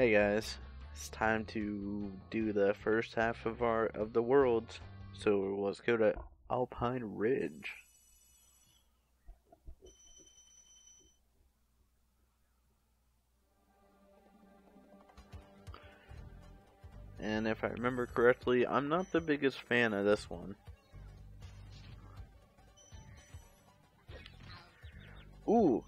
Hey guys, it's time to do the first half of our of the world. So let's go to Alpine Ridge. And if I remember correctly, I'm not the biggest fan of this one. Ooh,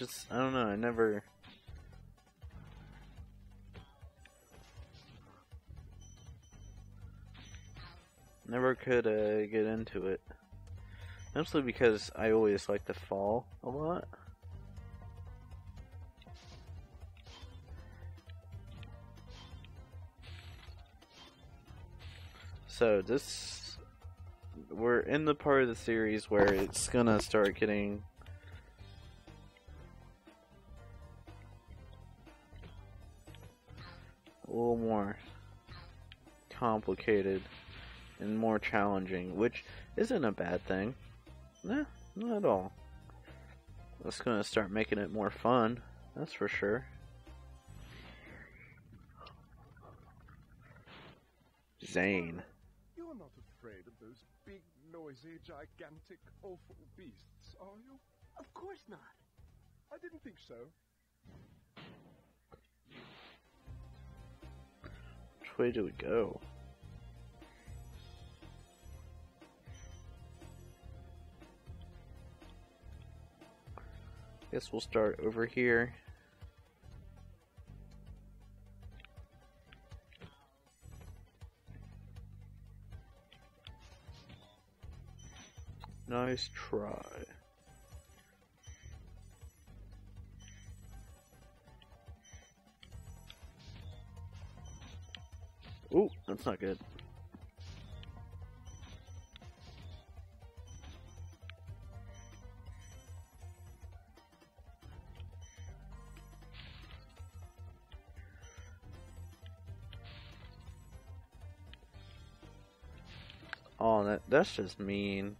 just I don't know. I never. Never could uh, get into it. Mostly because I always like to fall a lot. So this we're in the part of the series where it's gonna start getting little more complicated and more challenging, which isn't a bad thing. Nah, not at all. That's gonna start making it more fun, that's for sure. Zane. You're not afraid of those big, noisy, gigantic, awful beasts, are you? Of course not. I didn't think so. Way do we go? Guess we'll start over here. Nice try. That's not good. Oh, that that's just mean.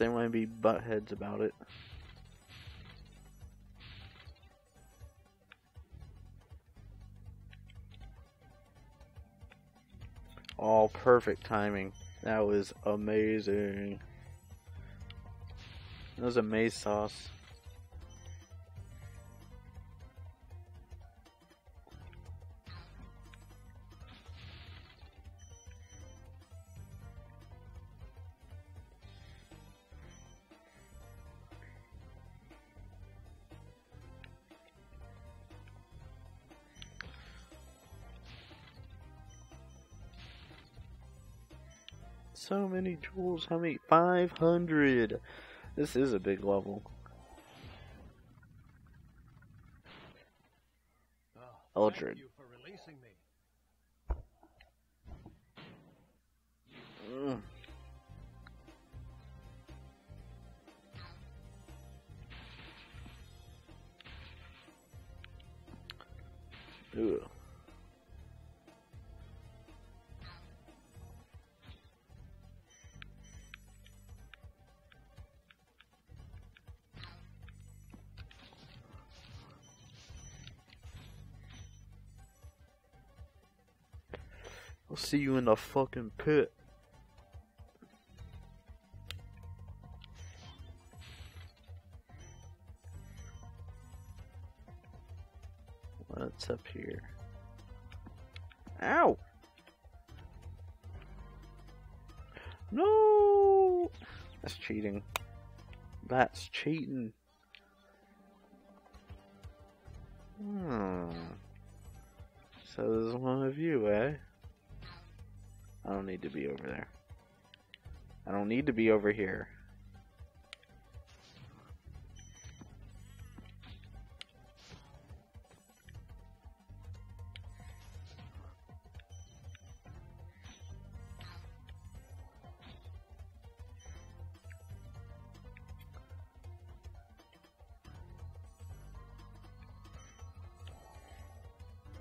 They want to be buttheads about it. All perfect timing. That was amazing. That was a maze sauce. Many jewels. How many? 500. This is a big level. Oh, Eldrid. Thank you for releasing me. Mm. Ugh. I'll see you in the fucking pit. What's up here? Ow! No! That's cheating. That's cheating. to be over there. I don't need to be over here.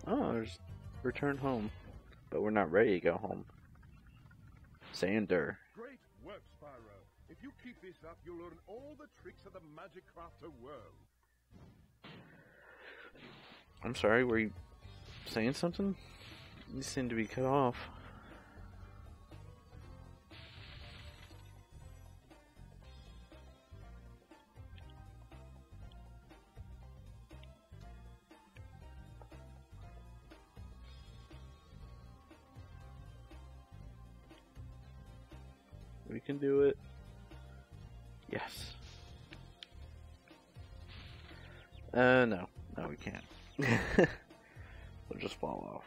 Oh, there's return home. But we're not ready to go home. Sander. Great work, Spyro. If you keep this up, you'll learn all the tricks of the Magic Crafter world. I'm sorry, were you saying something? You seem to be cut off. We'll just fall off.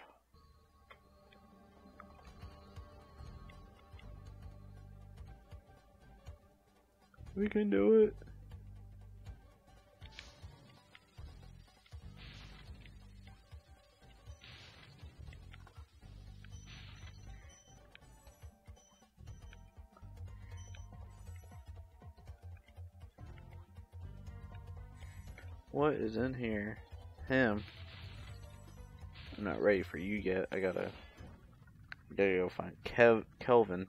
We can do it. What is in here? Him. I'm not ready for you yet. I gotta, gotta go find Kev Kelvin.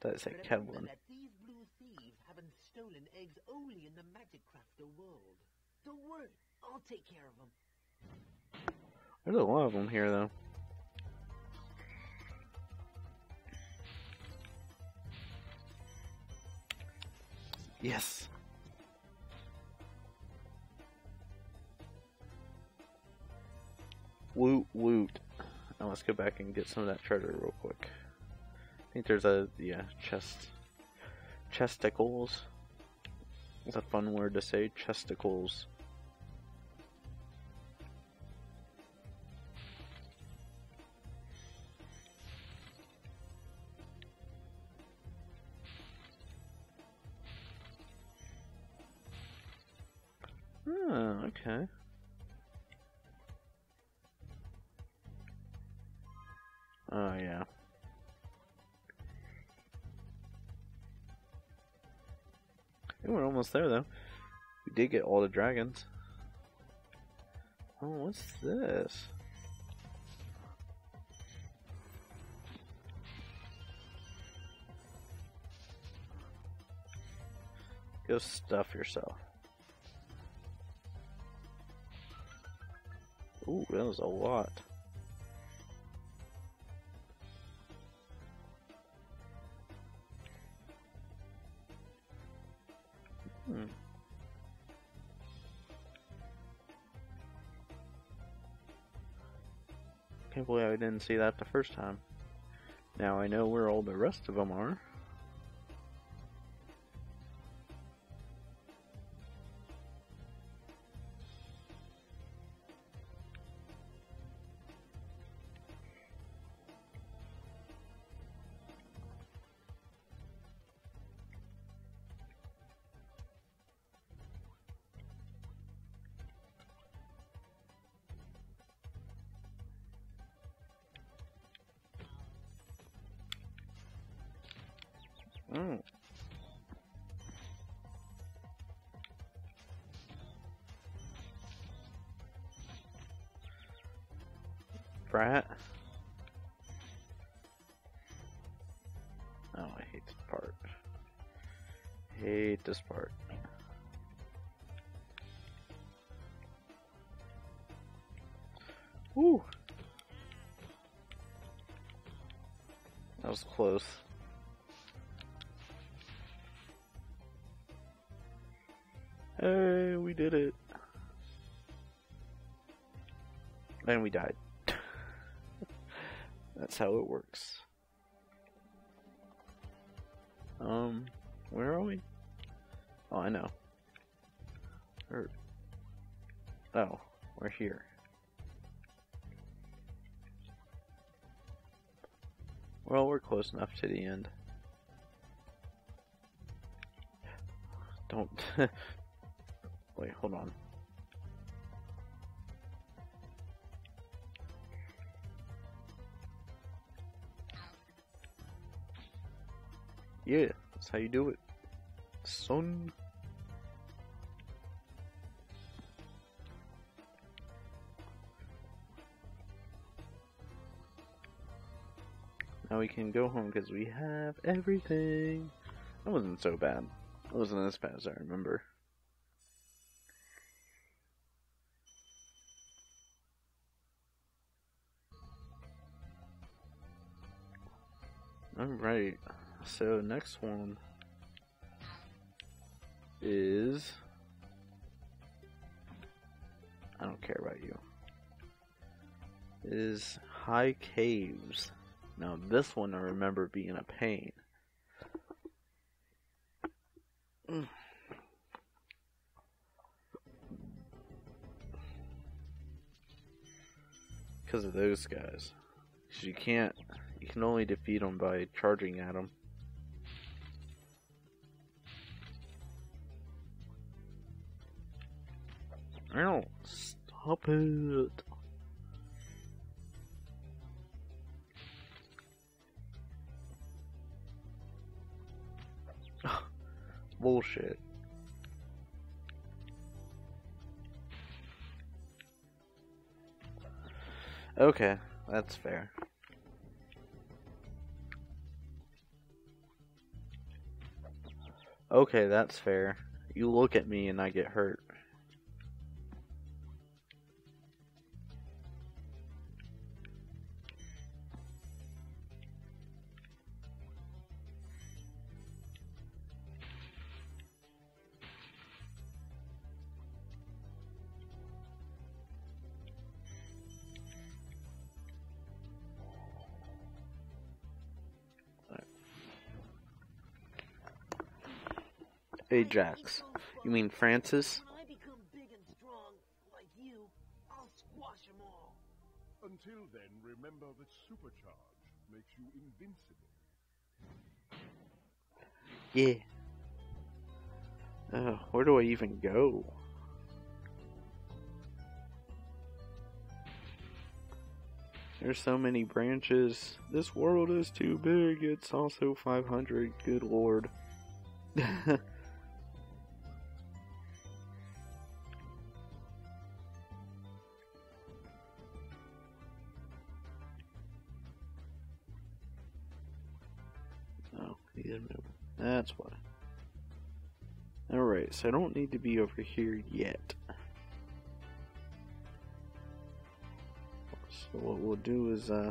That's Remember Kevlin. these blue thieves haven't stolen eggs only in the Magic Crafter world. Don't worry, I'll take care of them. There's a lot of them here, though. Yes. Woot woot. Now let's go back and get some of that treasure real quick. I think there's a yeah chest. Chesticles. It's a fun word to say. Chesticles. There, though. We did get all the dragons. Oh, what's this? Go stuff yourself. Ooh, that was a lot. Can't believe I didn't see that the first time. Now I know where all the rest of them are. Oh, I hate this part. Hate this part. Woo! That was close. Hey, we did it. And we died. That's how it works. Um, where are we? Oh, I know. Or, oh, we're here. Well, we're close enough to the end. Don't. Wait, hold on. Yeah, that's how you do it. Son. Now we can go home because we have everything. That wasn't so bad. That wasn't as bad as I remember. Alright so next one is. I don't care about you. Is High Caves. Now, this one I remember being a pain. Because of those guys. Because you can't you can only defeat them by charging at them. Ow! Stop it! Bullshit. Okay, that's fair. Okay, that's fair. You look at me and I get hurt. Ajax. You mean Francis? When I become big and strong, like you, I'll squash them all. Until then, remember that supercharge makes you invincible. Yeah. Uh, where do I even go? There's so many branches. This world is too big. It's also 500. Good lord. That's why. Alright, so I don't need to be over here yet. So what we'll do is, uh,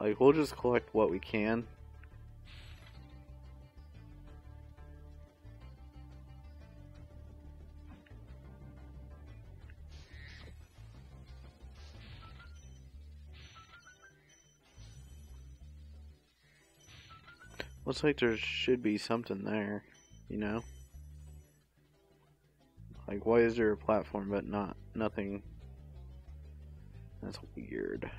like, we'll just collect what we can. Looks like there should be something there, you know? Like, why is there a platform but not nothing? That's weird.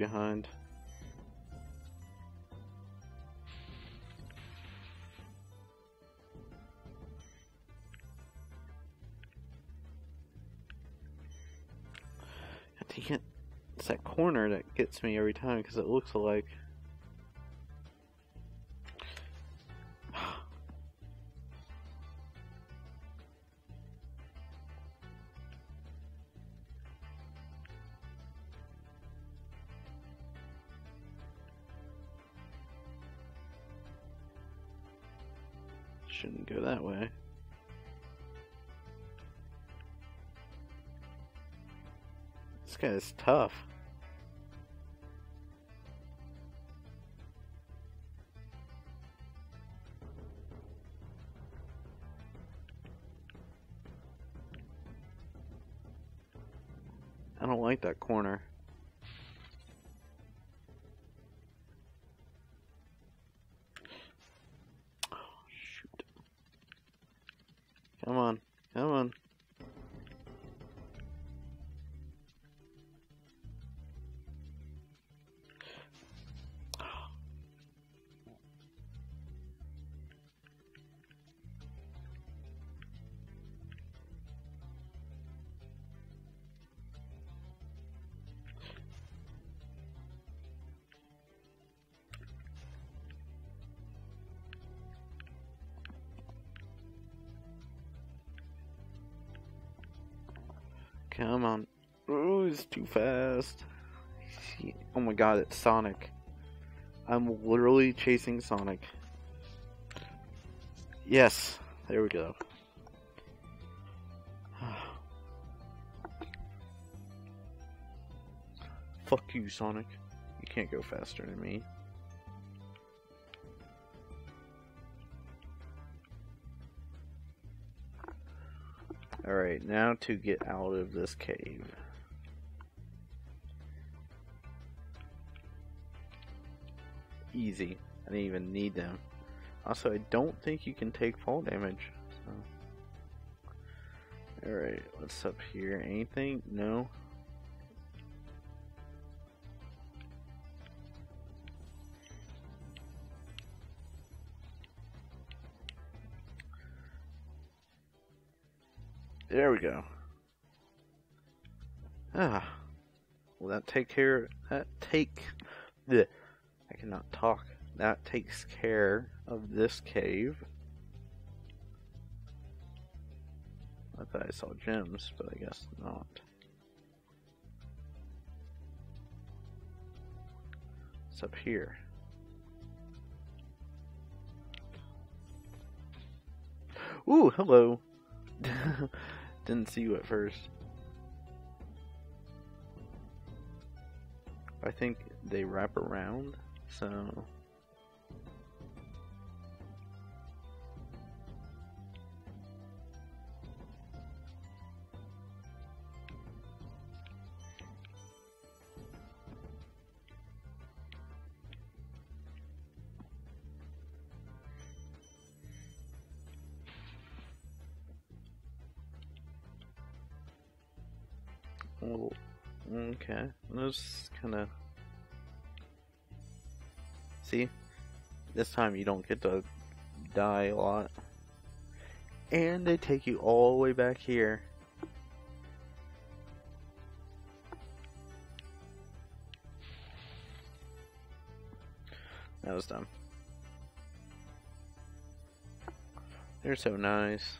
Behind. I think it, it's that corner that gets me every time because it looks alike. This is tough. I don't like that corner. Shoot. Come on. Come on. Ooh, it's too fast. Oh my god, it's Sonic. I'm literally chasing Sonic. Yes, there we go. Fuck you, Sonic. You can't go faster than me. Alright, now to get out of this cave. Easy. I didn't even need them. Also, I don't think you can take fall damage. So. Alright, what's up here? Anything? No? There we go. Ah. Will that take care that take the I cannot talk. That takes care of this cave. I thought I saw gems, but I guess not. It's up here? Ooh, hello. Didn't see you at first. I think they wrap around, so. Okay. Those kind of. See? This time you don't get to die a lot. And they take you all the way back here. That was dumb. They're so nice.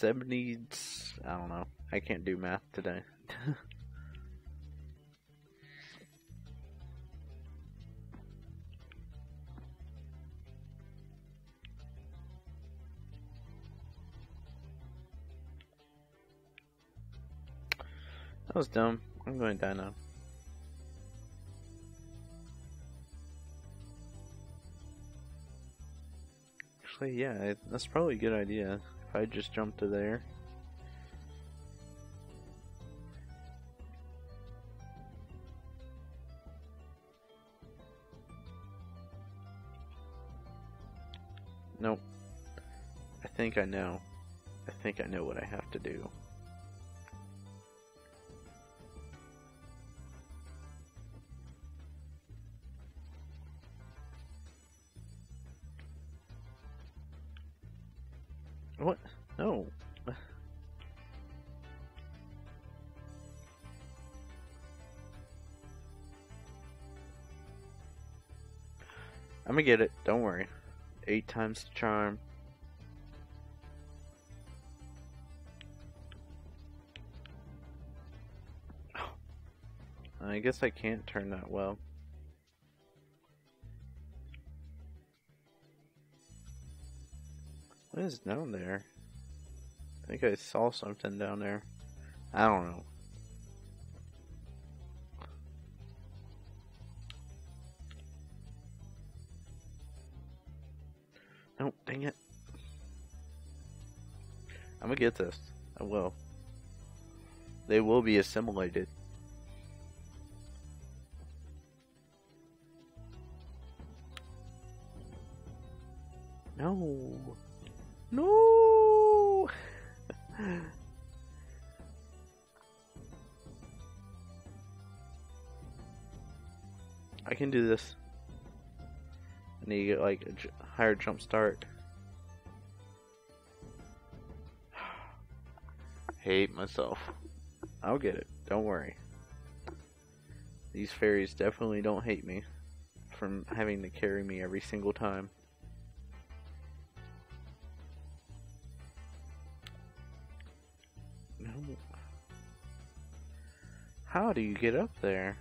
70. I don't know. I can't do math today. That was dumb. I'm going to die now. Actually, yeah, that's probably a good idea. If I just jump to there. Nope. I think I know. I think I know what I have to do. Gonna get it. Don't worry. Eight times the charm. I guess I can't turn that well. What is down there? I think I saw something down there. I don't know. I'm gonna get this. I will. They will be assimilated. No. No. I can do this. I need to get like a higher jump start. Hate myself. I'll get it. Don't worry. These fairies definitely don't hate me from having to carry me every single time. How do you get up there?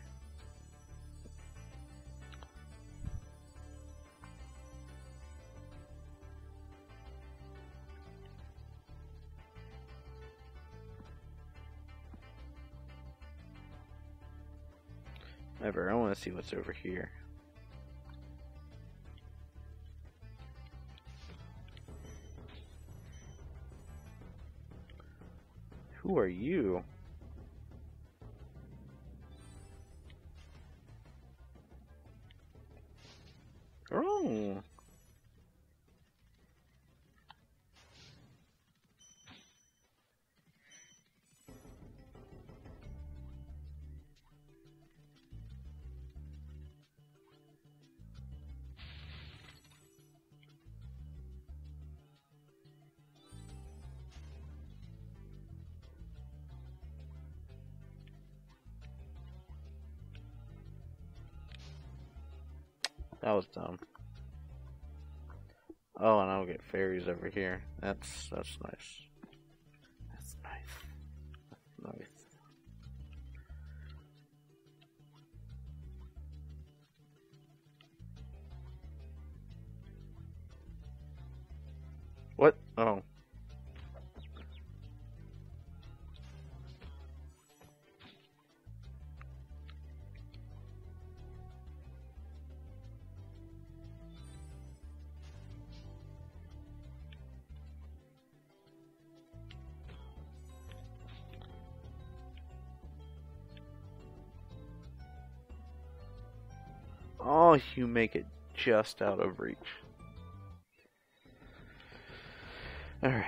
To see what's over here. Who are you? That was dumb. Oh, and I'll get fairies over here. That's that's nice. You make it just out of reach. Alright.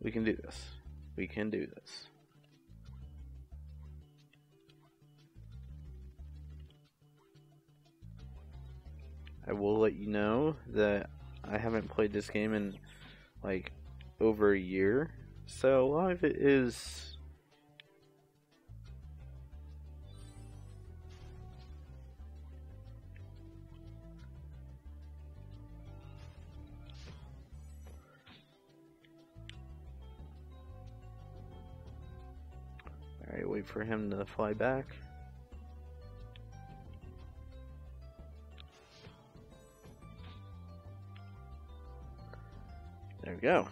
We can do this. We can do this. I will let you know that I haven't played this game in like over a year. So a lot of it is wait for him to fly back. There we go.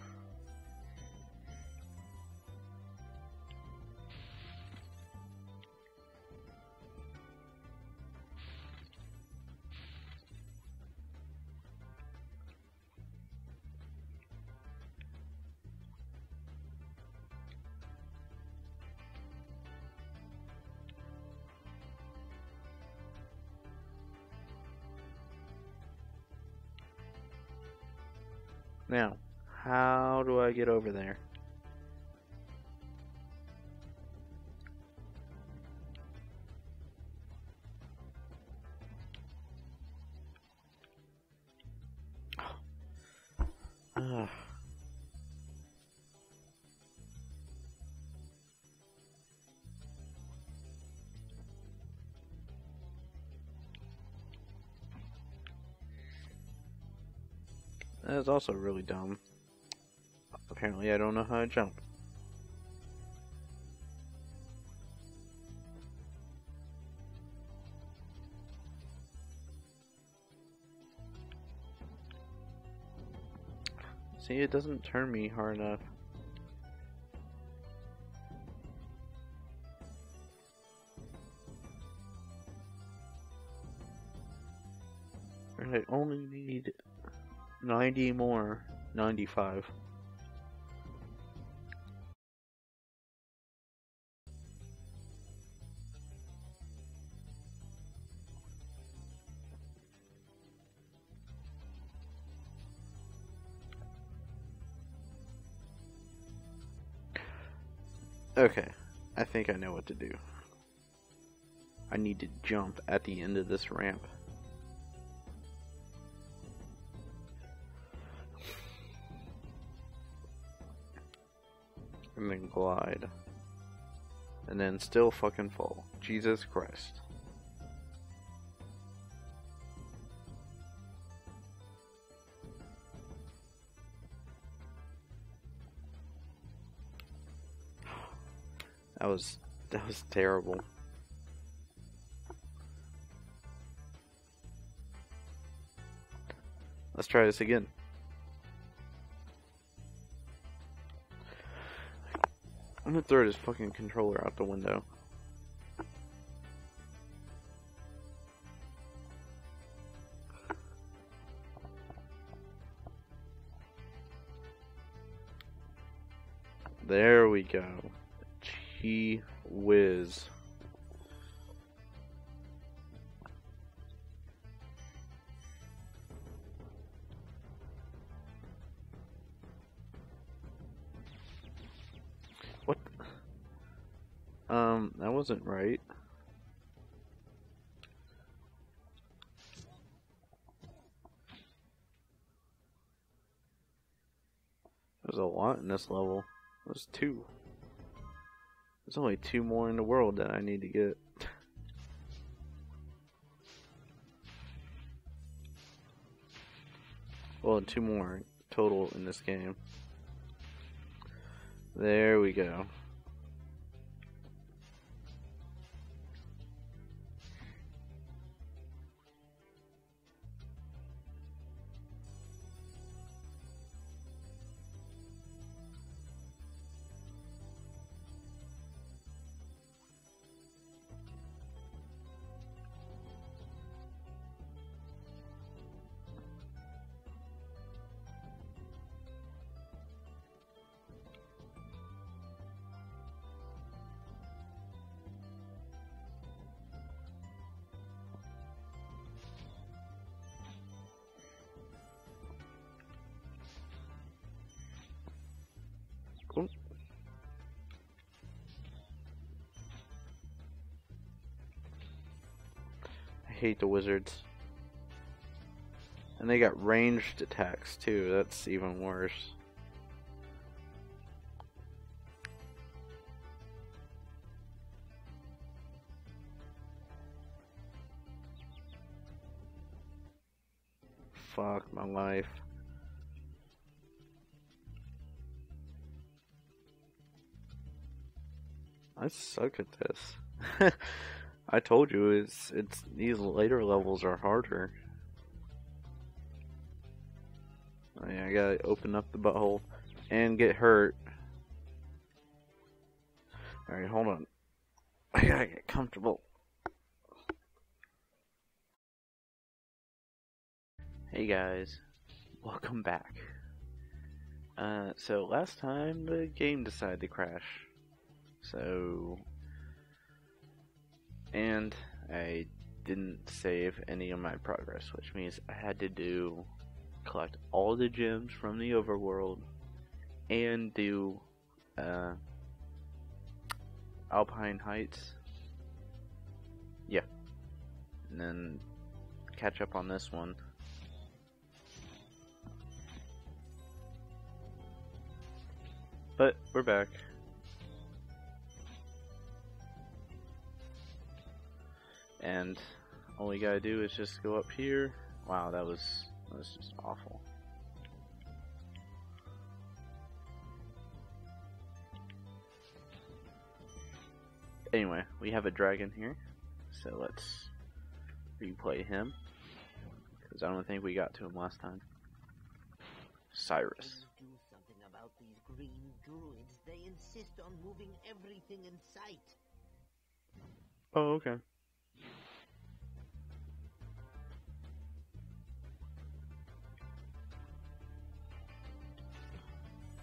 Now, how do I get over there? That is also really dumb. Apparently I don't know how to jump. See, it doesn't turn me hard enough. 90 more. 95. Okay, I think I know what to do. I need to jump at the end of this ramp. And then glide. And then still fucking fall. Jesus Christ. That was that was terrible. Let's try this again. I'm gonna throw this fucking controller out the window. Um, that wasn't right. There's a lot in this level. There's two. There's only two more in the world that I need to get. well, two more total in this game. There we go. Hate the wizards. And they got ranged attacks too, that's even worse. Fuck my life. I suck at this. I told you it's it's these later levels are harder. Oh, yeah, I gotta open up the butthole and get hurt. Alright, hold on. I gotta get comfortable. Hey guys, welcome back. Uh, so last time the game decided to crash. So, and I didn't save any of my progress, which means I had to do collect all the gems from the overworld and do uh, Alpine Heights. Yeah, and then catch up on this one. But we're back. And all we gotta do is just go up here. Wow, that was that was just awful. Anyway, we have a dragon here, so let's replay him because I don't think we got to him last time. Cyrus. Do something about these green druids. They insist on moving everything in sight. Oh, okay.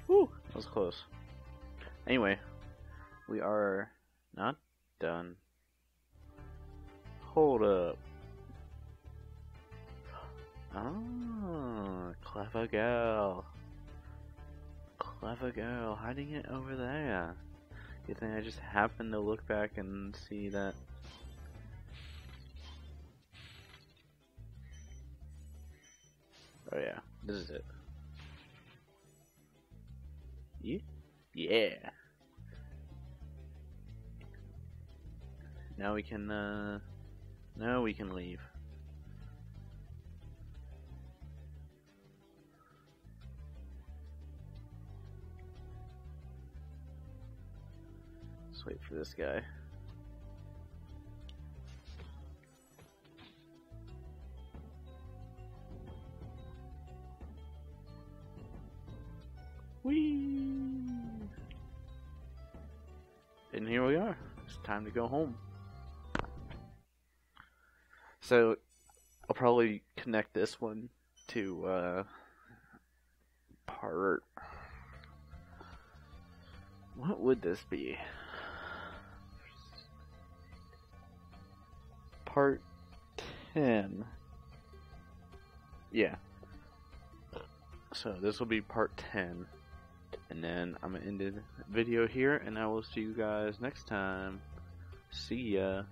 Whew, that was close. Anyway, we are not done. Hold up. Ah, clever girl. Clever girl, hiding it over there. Good thing I just happened to look back and see that. Oh yeah, this is it. Yeah. Yeah. Now we can, uh, now we can leave. Let's wait for this guy. Time to go home. So, I'll probably connect this one to, uh, part. What would this be? Part 10. Yeah. So, this will be part 10. And then I'm going to end the video here, and I will see you guys next time. See ya.